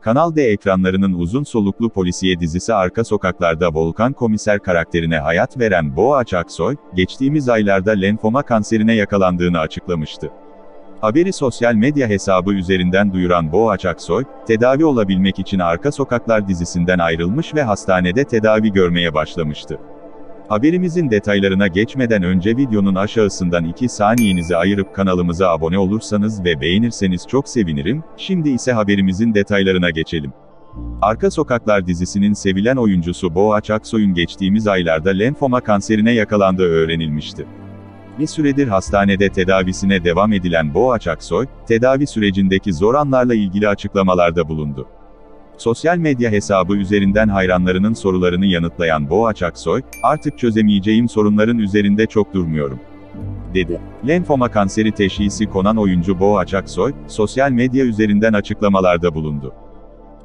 Kanal D ekranlarının uzun soluklu polisiye dizisi Arka Sokaklar'da Volkan Komiser karakterine hayat veren Boğaç Aksoy, geçtiğimiz aylarda lenfoma kanserine yakalandığını açıklamıştı. Haberi sosyal medya hesabı üzerinden duyuran Boğaç Aksoy, tedavi olabilmek için Arka Sokaklar dizisinden ayrılmış ve hastanede tedavi görmeye başlamıştı. Haberimizin detaylarına geçmeden önce videonun aşağısından 2 saniyenizi ayırıp kanalımıza abone olursanız ve beğenirseniz çok sevinirim, şimdi ise haberimizin detaylarına geçelim. Arka Sokaklar dizisinin sevilen oyuncusu Boğaç Aksoy'un geçtiğimiz aylarda lenfoma kanserine yakalandığı öğrenilmişti. Bir süredir hastanede tedavisine devam edilen Boğaç Aksoy, tedavi sürecindeki zor anlarla ilgili açıklamalarda bulundu. Sosyal medya hesabı üzerinden hayranlarının sorularını yanıtlayan Boğaç Aksoy, artık çözemeyeceğim sorunların üzerinde çok durmuyorum. dedi. Lenfoma kanseri teşhisi konan oyuncu Boğaç Aksoy, sosyal medya üzerinden açıklamalarda bulundu.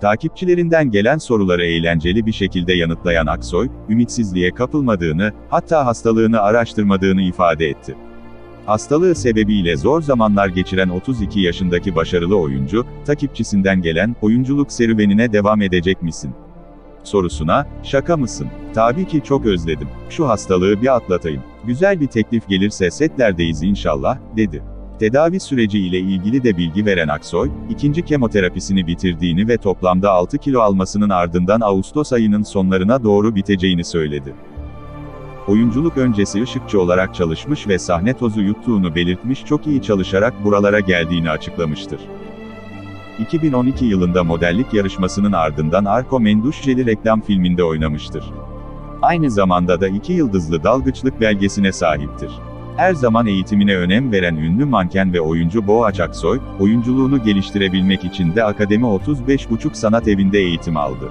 Takipçilerinden gelen soruları eğlenceli bir şekilde yanıtlayan Aksoy, ümitsizliğe kapılmadığını, hatta hastalığını araştırmadığını ifade etti. Hastalığı sebebiyle zor zamanlar geçiren 32 yaşındaki başarılı oyuncu, takipçisinden gelen, oyunculuk serüvenine devam edecek misin? Sorusuna, şaka mısın? Tabii ki çok özledim. Şu hastalığı bir atlatayım. Güzel bir teklif gelirse setlerdeyiz inşallah, dedi. Tedavi süreci ile ilgili de bilgi veren Aksoy, ikinci kemoterapisini bitirdiğini ve toplamda 6 kilo almasının ardından Ağustos ayının sonlarına doğru biteceğini söyledi. Oyunculuk öncesi ışıkçı olarak çalışmış ve sahne tozu yuttuğunu belirtmiş çok iyi çalışarak buralara geldiğini açıklamıştır. 2012 yılında modellik yarışmasının ardından Arko Menduşjeli reklam filminde oynamıştır. Aynı zamanda da iki yıldızlı dalgıçlık belgesine sahiptir. Her zaman eğitimine önem veren ünlü manken ve oyuncu Boğaç Aksoy, oyunculuğunu geliştirebilmek için de Akademi 35.5 Sanat Evi'nde eğitim aldı.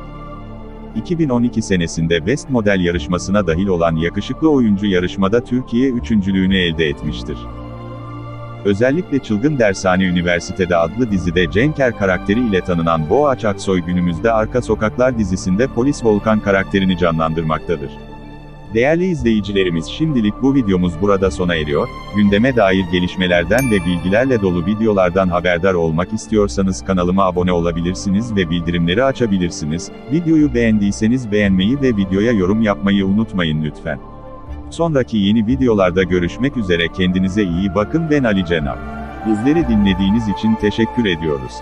2012 senesinde Best Model yarışmasına dahil olan yakışıklı oyuncu yarışmada Türkiye üçüncülüğünü elde etmiştir. Özellikle Çılgın Dershane Üniversitede adlı dizide Cenker karakteri ile tanınan Boğaç Aksoy günümüzde Arka Sokaklar dizisinde polis Volkan karakterini canlandırmaktadır. Değerli izleyicilerimiz şimdilik bu videomuz burada sona eriyor, gündeme dair gelişmelerden ve bilgilerle dolu videolardan haberdar olmak istiyorsanız kanalıma abone olabilirsiniz ve bildirimleri açabilirsiniz, videoyu beğendiyseniz beğenmeyi ve videoya yorum yapmayı unutmayın lütfen. Sonraki yeni videolarda görüşmek üzere kendinize iyi bakın ben Ali Cenap. Bizleri dinlediğiniz için teşekkür ediyoruz.